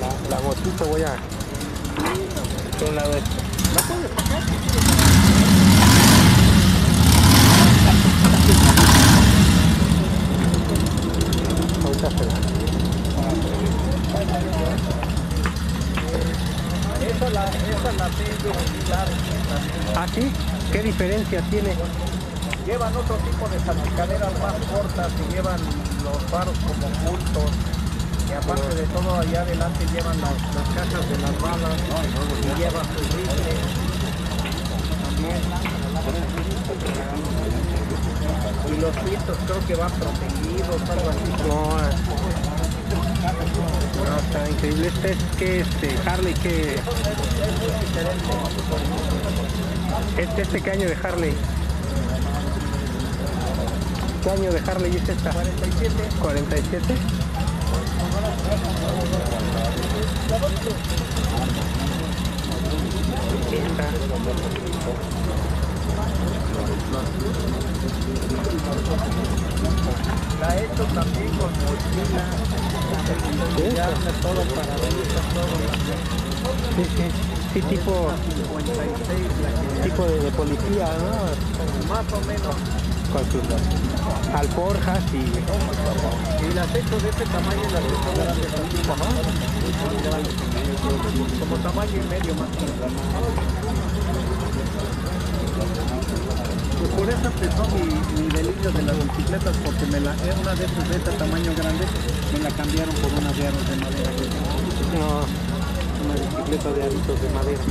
la, la voy a hacer un lado esto. ¿La puedes se Esa la, esa la tengo. ¿Ah, sí? ¿Qué diferencia tiene? Llevan otro tipo de salpicaderas más cortas y llevan los faros como ocultos. Y aparte de todo, allá adelante llevan las, las cajas de las balas y llevan su rifle. También. Y los filtros creo que van protegidos, algo así. No, no, está increíble. Este es que este Harley que este este qué año de Harley. ¿Qué año de Harley es esta? 47. 47. La he hecho también con mochila. De todo para todo. Sí, sí. Sí, tipo, 56 la que tipo de, de policía, ¿no? más o menos. Con alforjas y Y las de este tamaño y las así. Como tamaño y medio más. Pues por eso empezó mi, mi delirio de las bicicletas, porque me la, era una de esas de este tamaño grande, me la cambiaron por unas de aros de madera. no, Una bicicleta de aritos de madera.